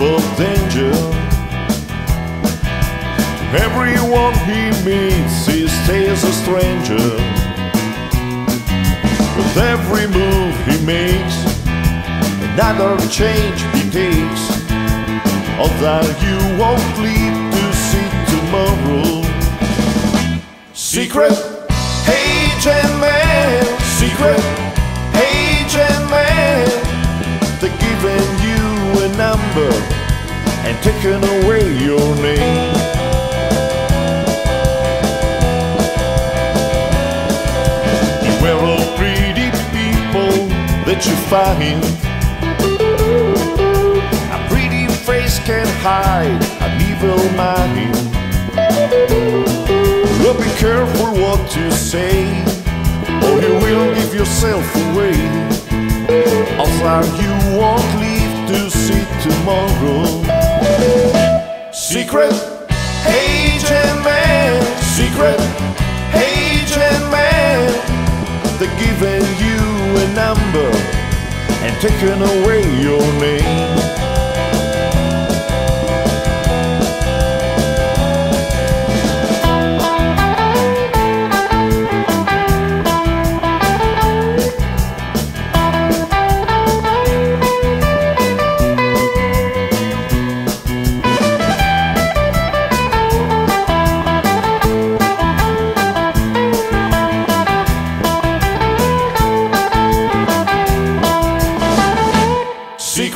of danger. Everyone he meets, he stays a stranger. With every move he makes, another change he takes. Although you won't live to see tomorrow. Secret agent man, number and taking away your name. Beware of pretty people that you find. A pretty face can hide an evil mind. Oh, be careful what you say, or you will give yourself away. Although you won't live to tomorrow. Secret agent man, secret agent man. They're giving you a number and taking away your name.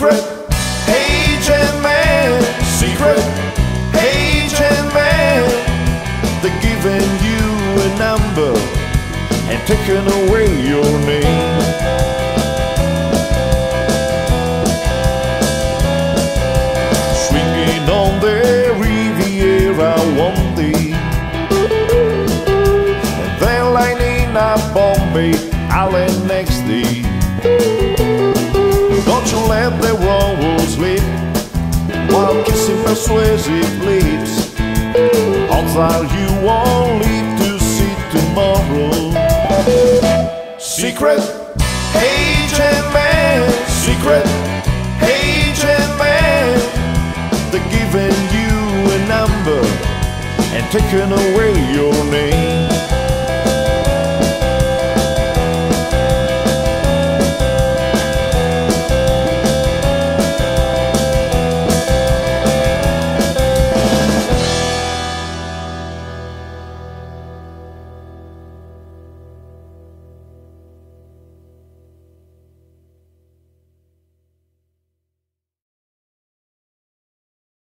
Secret agent man, secret agent man. They're giving you a number and taking away your name. Swinging on the Riviera one day, then lining up Bombay Island next day. Don't you let kissing persuasive lips. Although you won't live to see tomorrow. Secret agent man, secret agent man. They're giving you a number and taking away